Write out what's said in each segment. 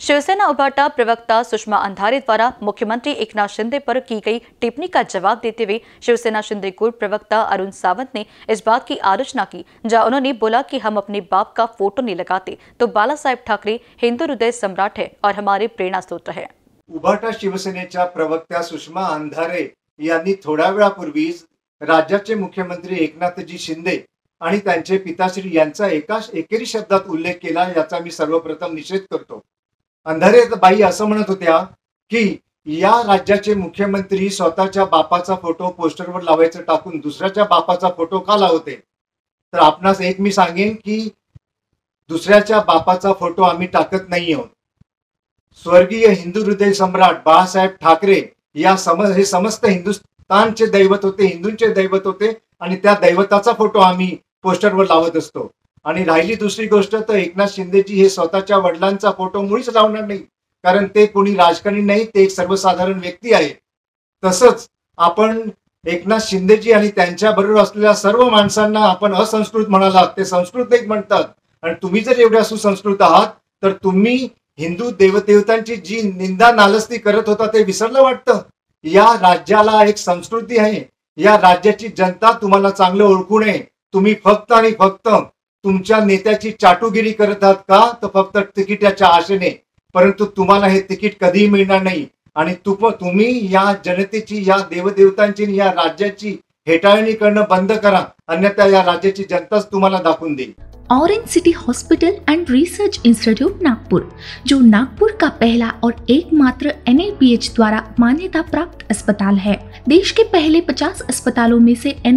शिवसेना उभाटा प्रवक्ता सुषमा अंधारे द्वारा मुख्यमंत्री एकनाथ शिंदे पर की गई टिप्पणी का जवाब देते हुए शिवसेना शिंदे गुट प्रवक्ता अरुण सावंत ने इस बात की आलोचना की जहां उन्होंने बोला कि हम अपने बाप का फोटो नहीं लगाते तो बाला साहेब ठाकरे हिंदू हृदय सम्राट है और हमारे प्रेरणा स्रोत है। उभाटा शिवसेनेच्या प्रवक्त्या सुषमा अंधारे यांनी थोड्या वेळापूर्वीच राज्याचे मुख्यमंत्री एकनाथजी शिंदे आणि त्यांचे पिताश्री यांचा एका एकेरी शब्दात उल्लेख केला याचा मी सर्वप्रथम निषेध करतो. अंधारे बाई असं म्हणत होत्या की या राज्याचे मुख्यमंत्री स्वतःच्या बापाचा फोटो पोस्टरवर लावायचं टाकून दुसऱ्याच्या बापाचा फोटो का लावते? तर आपणास एक मी सांगेन की दुसऱ्याच्या बापाचा फोटो आम्ही टाकत नाही आहोत. स्वर्गीय हिंदू हृदय सम्राट बाळासाहेब ठाकरे या सम हे समस्त हिंदुस्थानचे दैवत होते हिंदूंचे दैवत होते आणि त्या दैवताचा फोटो आम्ही पोस्टरवर लावत असतो. आणि राहिली दुसरी गोष्ट तर एकनाथ शिंदेजी हे स्वतःच्या वडिलांचा फोटो मुळीच लावणार नाही. कारण ते कोणी राजकारणी नाही ते एक सर्वसाधारण व्यक्ती आहे. तसंच आपण एकनाथ शिंदेजी आणि त्यांच्या बरोबर असलेल्या सर्व माणसांना आपण असंस्कृत म्हणालात ते संस्कृत एक म्हणतात. आणि तुम्ही जर एवढ्या सुसंस्कृत आहात तर तुम्ही हिंदू देवदेवतांची जी निंदा नालस्ती करत होता ते विसरलं वाटतं. या राज्याला एक संस्कृती आहे. या राज्याची जनता तुम्हाला चांगलं ओळखू नये. तुम्ही फक्त आणि फक्त तुमच्या नेत्याची चाटुगिरी करत आहात का? तर फक्त तिकिटाच्या आशेने. परंतु तुम्हाला हे तिकीट कधीही मिळणार नाही. आणि तुम्ही या जनतेची या देवदेवतांची या राज्याची हेटाळणी करणं बंद करा. अन्यथा या राज्याची जनताच तुम्हाला दाखवून देईल. Orange City Hospital and Research Institute Nagpur जो नागपुर का पहला और एकमात्र एन द्वारा मान्यता प्राप्त अस्पताल है। देश के पहले 50 अस्पतालों में से एन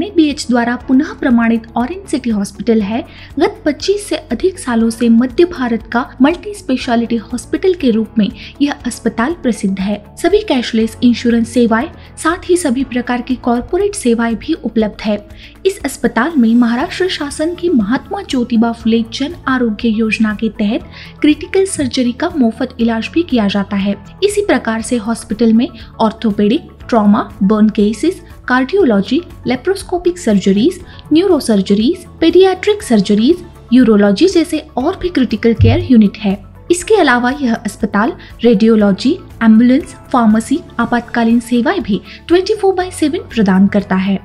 द्वारा पुनः प्रमाणित ऑरेंज सिटी हॉस्पिटल है। गत 25 से अधिक सालों से मध्य भारत का मल्टी स्पेशलिटी हॉस्पिटल के रूप में यह अस्पताल प्रसिद्ध है। सभी कैशलेस इंश्योरेंस सेवाएँ, साथ ही सभी प्रकार की कॉरपोरेट सेवाएँ भी उपलब्ध है। इस अस्पताल में महाराष्ट्र शासन की महात्मा ज्योतिबा फुले जन आरोग्य योजना के तहत क्रिटिकल सर्जरी का मुफ़्त इलाज भी किया जाता है। इसी प्रकार से हॉस्पिटल में orthopaedic trauma burn cases cardiology laparoscopic surgeries neuro surgeries paediatric surgeries urology जैसे और भी क्रिटिकल केयर यूनिट है। इसके अलावा यह अस्पताल रेडियोलॉजी एंबुलेंस फार्मेसी आपातकालीन सेवाएँ भी 24 बाय 7 प्रदान करता है।